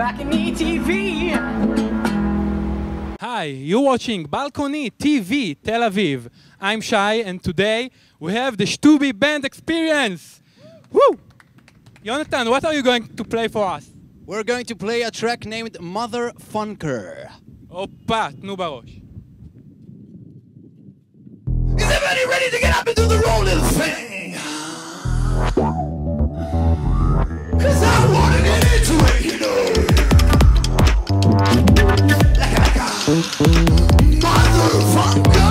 back in ETV. Hi, you're watching Balcony TV Tel Aviv. I'm Shay, and today we have the Shtuby Band Experience. Woo! Jonathan, what are you going to play for us? We're going to play a track named Mother Funker. Opa, תנו בראש. Is everybody ready to get up and do the rolling thing? Cause I Motherfucker.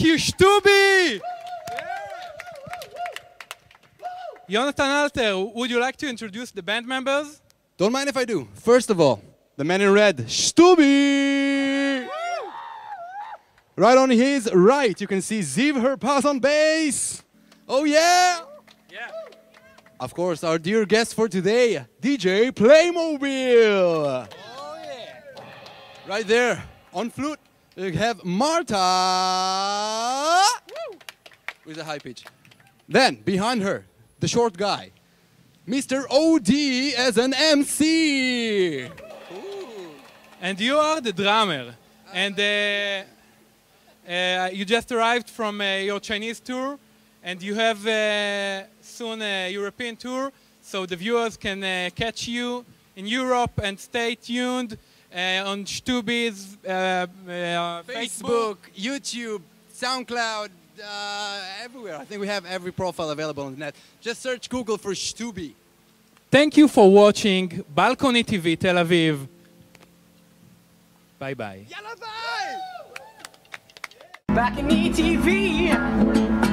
Thank you, Shtuby! Jonathan Alter, would you like to introduce the band members? Don't mind if I do. First of all, the man in red, Shtuby! Right on his right, you can see Ziv Harpaz on bass. Oh yeah! Yeah. Of course, our dear guest for today, DJ Playmobil. Oh yeah. Right there, on flute, you have Marta with a high pitch. Then, behind her, the short guy, Mr. OD as an MC. And you are the drummer. And uh, uh, you just arrived from uh, your Chinese tour, and you have uh, soon a European tour, so the viewers can uh, catch you in Europe and stay tuned uh, on Shtuby's uh, uh, Facebook, YouTube, SoundCloud, uh, everywhere. I think we have every profile available on the net. Just search Google for Stubi. Thank you for watching Balcony TV Tel Aviv. Bye bye. Back in ETV.